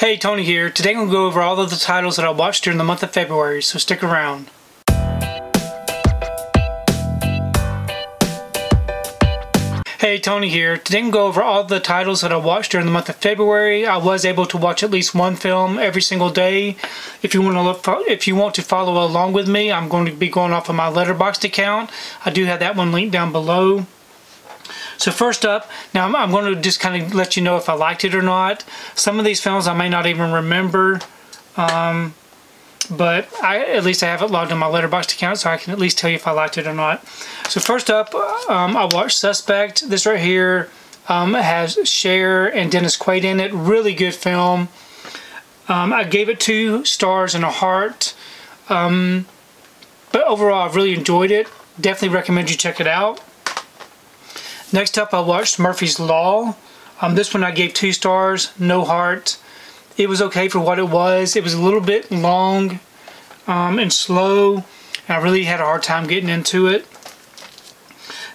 Hey, Tony here. Today I'm going to go over all of the titles that I watched during the month of February, so stick around. Hey, Tony here. Today I'm going to go over all the titles that I watched during the month of February. I was able to watch at least one film every single day. If you want to look, if you want to follow along with me, I'm going to be going off of my Letterboxd account. I do have that one linked down below. So first up, now I'm, I'm going to just kind of let you know if I liked it or not. Some of these films I may not even remember. Um, but I at least I have it logged on my Letterboxd account so I can at least tell you if I liked it or not. So first up, um, I watched Suspect. This right here um, has Cher and Dennis Quaid in it. Really good film. Um, I gave it two stars and a heart. Um, but overall, I've really enjoyed it. Definitely recommend you check it out. Next up, I watched Murphy's Law. Um, this one I gave two stars, no heart. It was okay for what it was. It was a little bit long um, and slow. I really had a hard time getting into it.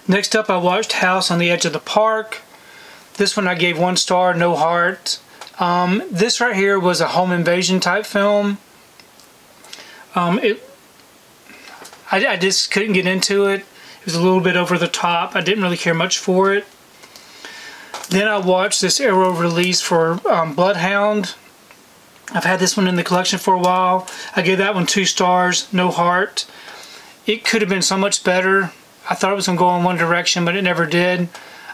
Next up, I watched House on the Edge of the Park. This one I gave one star, no heart. Um, this right here was a home invasion type film. Um, it, I, I just couldn't get into it was a little bit over the top. I didn't really care much for it. Then I watched this Arrow release for um, Bloodhound. I've had this one in the collection for a while. I gave that one two stars, no heart. It could have been so much better. I thought it was going to go in one direction, but it never did.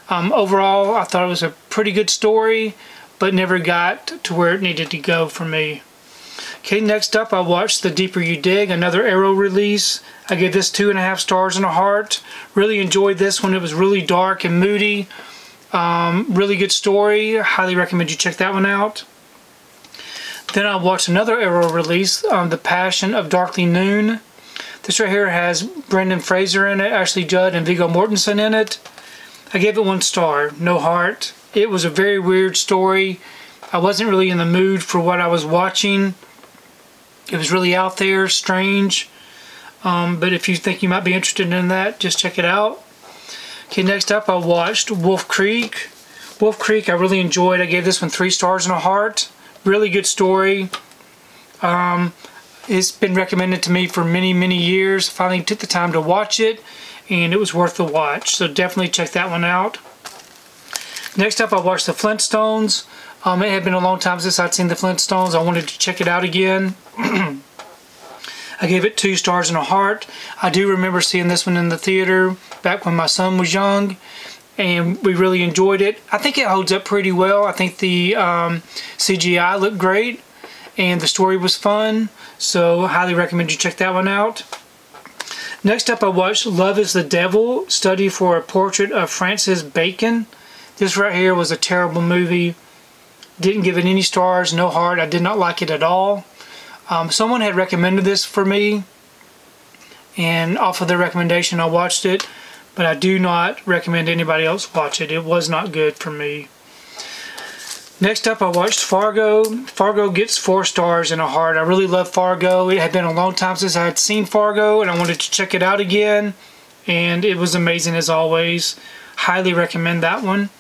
Um, overall, I thought it was a pretty good story, but never got to where it needed to go for me. Okay, next up I watched The Deeper You Dig, another Arrow release. I gave this two and a half stars and a heart. Really enjoyed this one. It was really dark and moody. Um, really good story. Highly recommend you check that one out. Then I watched another Arrow release, um, The Passion of Darkly Noon. This right here has Brendan Fraser in it, Ashley Judd, and Viggo Mortensen in it. I gave it one star, no heart. It was a very weird story. I wasn't really in the mood for what I was watching. It was really out there, strange. Um, but if you think you might be interested in that, just check it out. Okay, next up I watched Wolf Creek. Wolf Creek I really enjoyed. I gave this one three stars and a heart. Really good story. Um, it's been recommended to me for many, many years. Finally took the time to watch it and it was worth the watch. So definitely check that one out. Next up I watched The Flintstones. Um, it had been a long time since I'd seen The Flintstones. I wanted to check it out again. I gave it two stars and a heart. I do remember seeing this one in the theater back when my son was young and we really enjoyed it. I think it holds up pretty well. I think the um, CGI looked great and the story was fun so highly recommend you check that one out. Next up I watched Love is the Devil, Study for a Portrait of Francis Bacon. This right here was a terrible movie. Didn't give it any stars, no heart. I did not like it at all. Um, someone had recommended this for me, and off of their recommendation, I watched it. But I do not recommend anybody else watch it. It was not good for me. Next up, I watched Fargo. Fargo gets four stars and a heart. I really love Fargo. It had been a long time since I had seen Fargo, and I wanted to check it out again. And it was amazing as always. Highly recommend that one.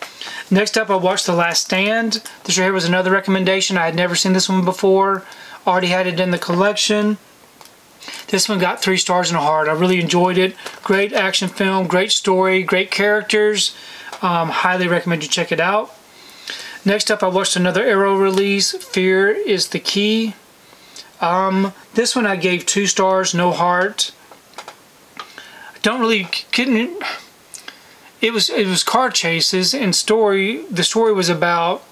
Next up, I watched The Last Stand. This right here was another recommendation. I had never seen this one before. Already had it in the collection. This one got three stars and a heart. I really enjoyed it. Great action film, great story, great characters. Um, highly recommend you check it out. Next up, I watched another Arrow release, Fear is the Key. Um, this one I gave two stars, no heart. I don't really, couldn't, it was, it was car chases and story, the story was about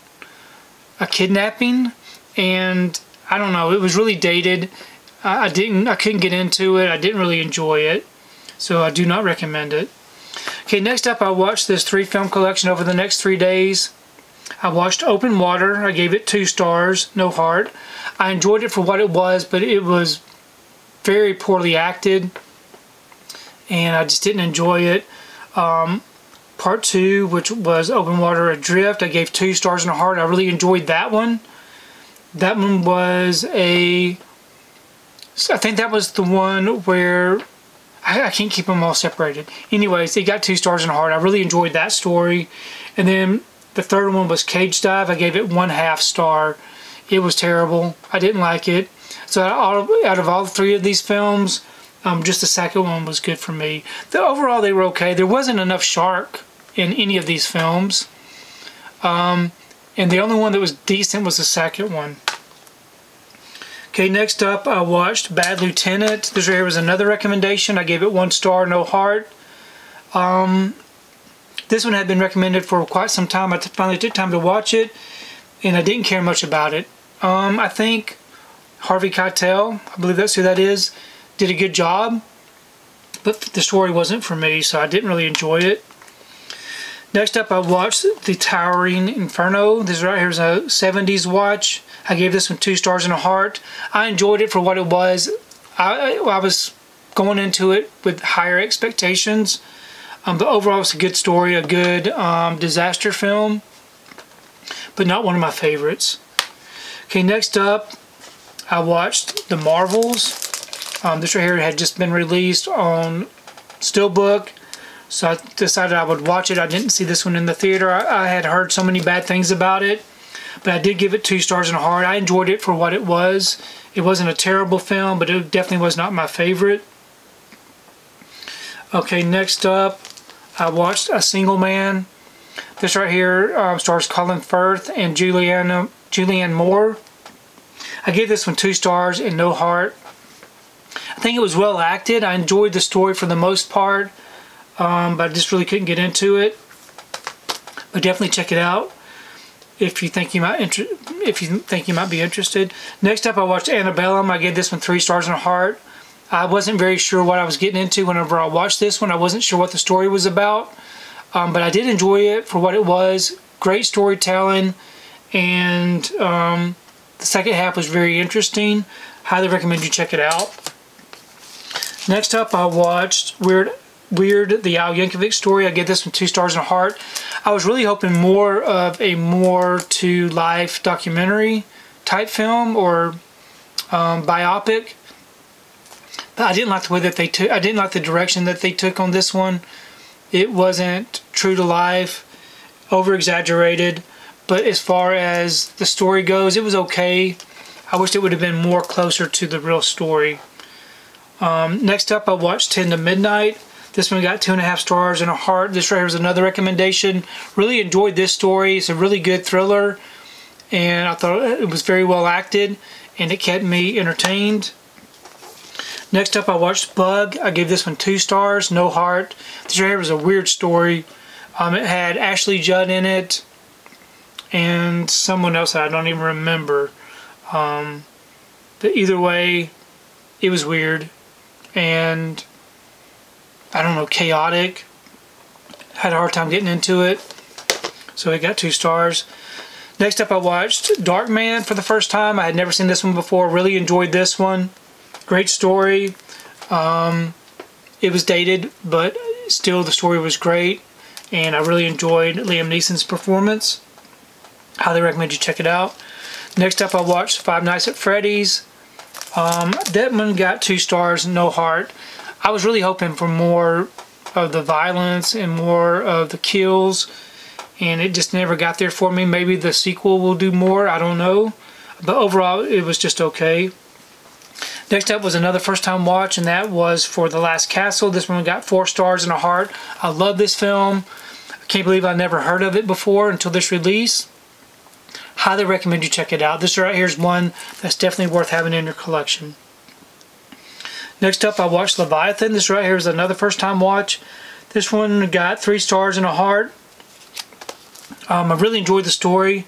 a kidnapping and I don't know. It was really dated. I, I didn't. I couldn't get into it. I didn't really enjoy it, so I do not recommend it. Okay, next up, I watched this three film collection over the next three days. I watched Open Water. I gave it two stars, no heart. I enjoyed it for what it was, but it was very poorly acted, and I just didn't enjoy it. Um, part two, which was Open Water Adrift, I gave two stars and a heart. I really enjoyed that one. That one was a. I think that was the one where I, I, can't keep them all separated. Anyways, it got two stars and a heart. I really enjoyed that story. And then the third one was Cage Dive. I gave it one half star. It was terrible. I didn't like it. So out of, out of all three of these films, um, just the second one was good for me. The, overall, they were okay. There wasn't enough shark in any of these films. Um, and the only one that was decent was the second one. Okay, next up, I watched Bad Lieutenant. This right here was another recommendation. I gave it one star, no heart. Um, this one had been recommended for quite some time. I finally took time to watch it, and I didn't care much about it. Um, I think Harvey Keitel, I believe that's who that is, did a good job, but the story wasn't for me, so I didn't really enjoy it. Next up, I watched The Towering Inferno. This right here is a 70s watch. I gave this one two stars and a heart. I enjoyed it for what it was. I, I was going into it with higher expectations. Um, but overall, it's a good story, a good um, disaster film, but not one of my favorites. Okay, next up, I watched The Marvels. Um, this right here had just been released on Steelbook so I decided I would watch it. I didn't see this one in the theater. I, I, had heard so many bad things about it, but I did give it two stars and a heart. I enjoyed it for what it was. It wasn't a terrible film, but it definitely was not my favorite. Okay, next up, I watched A Single Man. This right here um, stars Colin Firth and Julianne, Julianne Moore. I gave this one two stars and no heart. I think it was well acted. I enjoyed the story for the most part um, but I just really couldn't get into it. But definitely check it out if you think you might if you think you might be interested. Next up, I watched Antebellum. I gave this one three stars and a heart. I wasn't very sure what I was getting into whenever I watched this one. I wasn't sure what the story was about, um, but I did enjoy it for what it was. Great storytelling, and um, the second half was very interesting. Highly recommend you check it out. Next up, I watched Weird Weird, the Al Yankovic story. I gave this one two stars and a heart. I was really hoping more of a more to life documentary type film or um, biopic. But I didn't like the way that they took. I didn't like the direction that they took on this one. It wasn't true to life, over exaggerated. But as far as the story goes, it was okay. I wish it would have been more closer to the real story. Um, next up, I watched 10 to Midnight. This one got two and a half stars and a heart. This right here was another recommendation. Really enjoyed this story. It's a really good thriller, and I thought it was very well acted, and it kept me entertained. Next up, I watched Bug. I gave this one two stars, no heart. This right here was a weird story. Um, it had Ashley Judd in it, and someone else I don't even remember. Um, but either way, it was weird, and I don't know, chaotic. Had a hard time getting into it. So it got two stars. Next up I watched Darkman for the first time. I had never seen this one before. Really enjoyed this one. Great story. Um, it was dated, but still the story was great. And I really enjoyed Liam Neeson's performance. Highly recommend you check it out. Next up I watched Five Nights at Freddy's. Um, that one got two stars, no heart. I was really hoping for more of the violence and more of the kills and it just never got there for me. Maybe the sequel will do more, I don't know. But overall, it was just okay. Next up was another first time watch, and that was for The Last Castle. This one got four stars and a heart. I love this film. I can't believe I never heard of it before until this release. Highly recommend you check it out. This right here is one that's definitely worth having in your collection. Next up, I watched Leviathan. This right here is another first time watch. This one got three stars and a heart. Um, I really enjoyed the story.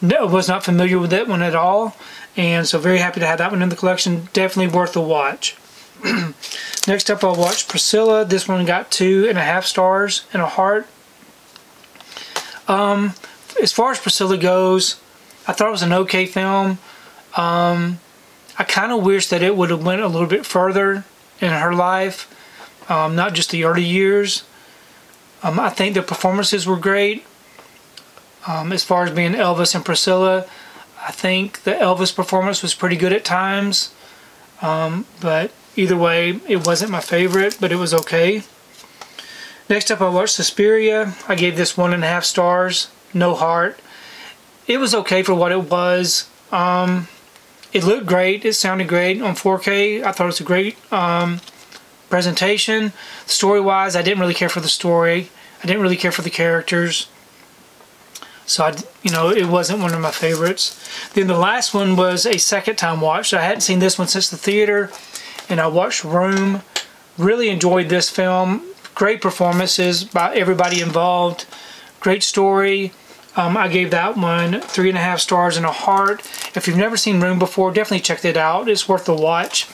No, I was not familiar with that one at all. And so very happy to have that one in the collection. Definitely worth a watch. Next up, I watched Priscilla. This one got two and a half stars and a heart. Um, as far as Priscilla goes, I thought it was an okay film. Um, I kind of wish that it would have went a little bit further in her life, um, not just the early years. Um, I think the performances were great. Um, as far as being Elvis and Priscilla, I think the Elvis performance was pretty good at times. Um, but either way, it wasn't my favorite, but it was okay. Next up, I watched Suspiria. I gave this one and a half stars, no heart. It was okay for what it was. Um, it looked great. It sounded great on 4K. I thought it was a great um, presentation. Story-wise, I didn't really care for the story. I didn't really care for the characters. So I, you know, it wasn't one of my favorites. Then the last one was a second time watch. I hadn't seen this one since the theater, and I watched Room. Really enjoyed this film. Great performances by everybody involved. Great story. Um, I gave that one three and a half stars and a heart. If you've never seen Room before, definitely check it out. It's worth the watch.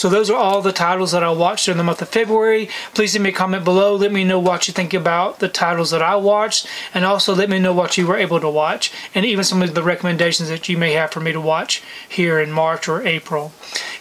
So those are all the titles that I watched in the month of February. Please leave me a comment below. Let me know what you think about the titles that I watched. And also let me know what you were able to watch. And even some of the recommendations that you may have for me to watch here in March or April.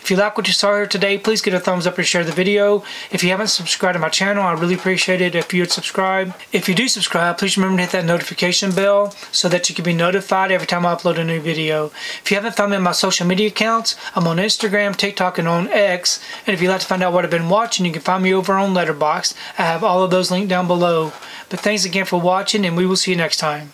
If you like what you saw here today, please give a thumbs up and share the video. If you haven't subscribed to my channel, I really appreciate it if you would subscribe. If you do subscribe, please remember to hit that notification bell so that you can be notified every time I upload a new video. If you haven't found me on my social media accounts, I'm on Instagram, TikTok, and on X. And if you'd like to find out what I've been watching, you can find me over on Letterboxd. I have all of those linked down below. But thanks again for watching, and we will see you next time.